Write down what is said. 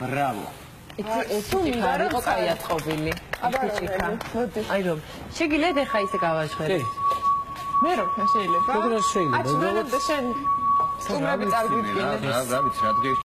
ბრავო. თუ მინდა რომ იყო კაი ატყობილი. აბა მოდი აი რომ შეგიძლიათ ახლა ისე გავაჟღერე. კი. მე რომ შეიძლება როგორ შეიძლება? აჩვენებ და შენ სტუმრები რა წარგვიდგინე რა რა ვიცი რა დღეს